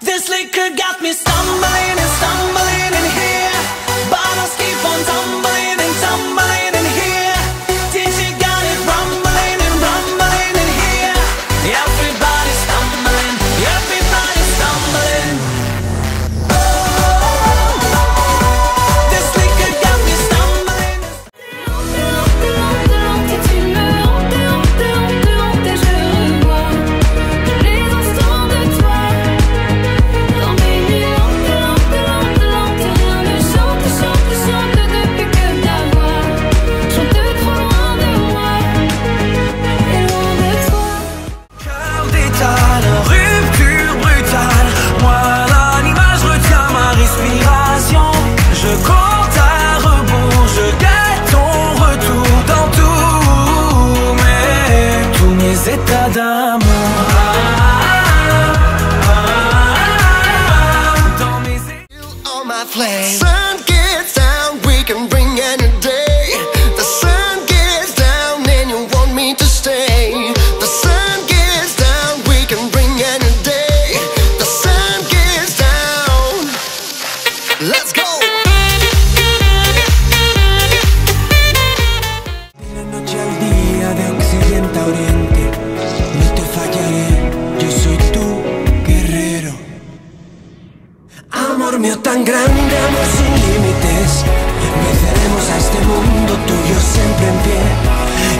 This liquor got me stumbling and stumbling in here. Bottles keep on tumbling kamu Don't miss it. You on my flame tan grande, amor sin límites. Venceremos a este mundo tuyo siempre en pie.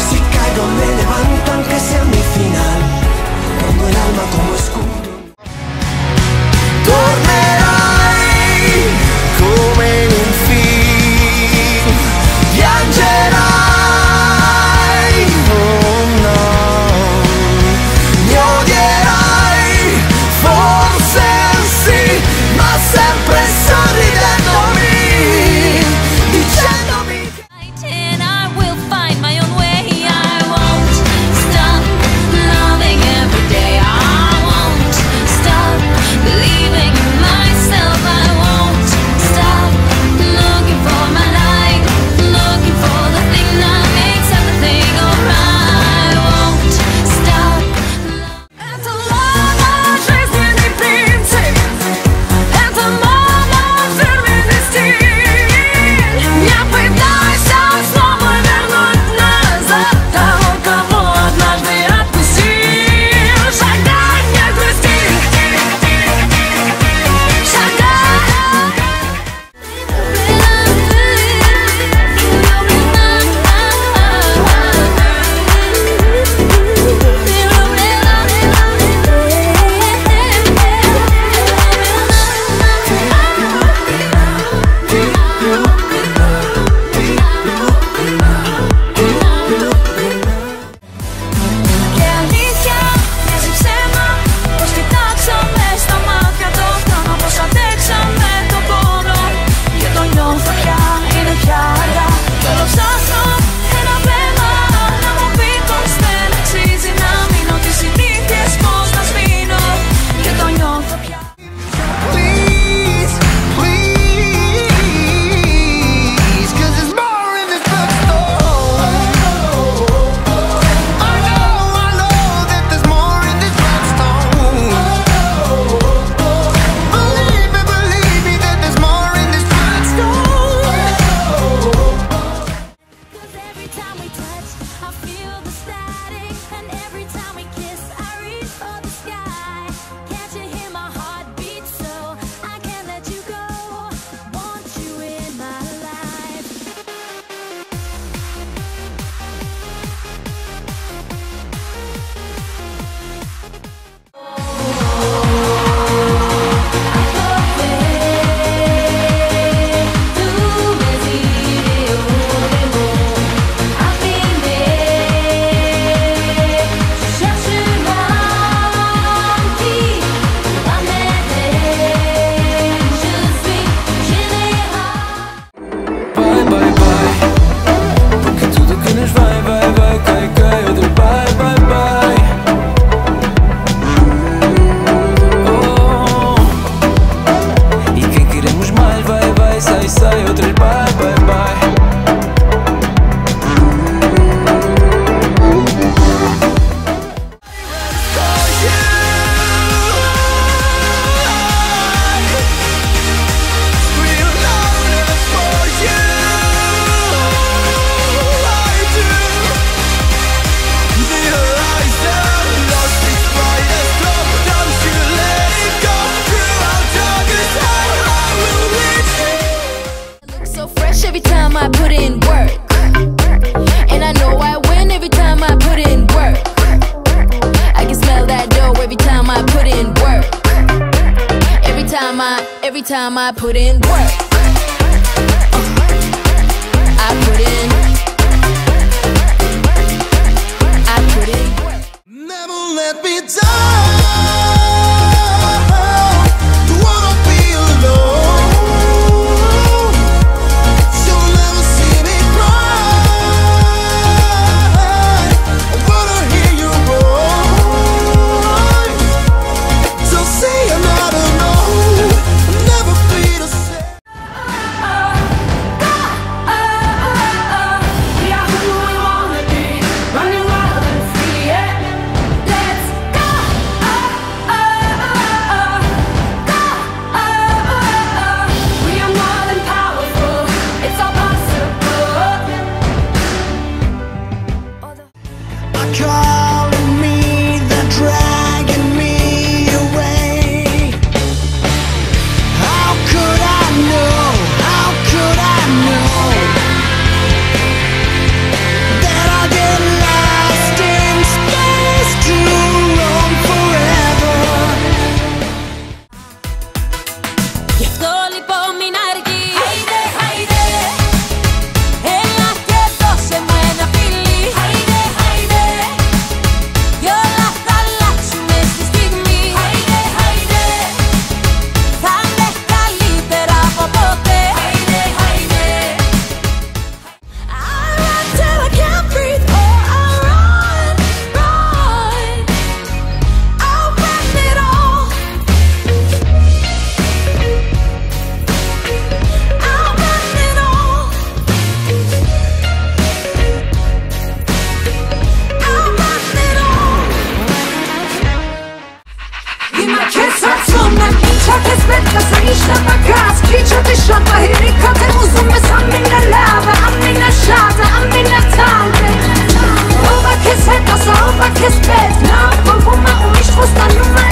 Si caigo me levanto aunque sea mi final. Pongo el alma como escudo. time I put in work. I put in. I put in. Never let me down. Kata sagi shlapa kas Kichati shlapa hirikate Uzumes amina lava Amina shada Amina tale Overkiss head Wasser Overkiss Bett Na, warum auch nicht, was dann nur mal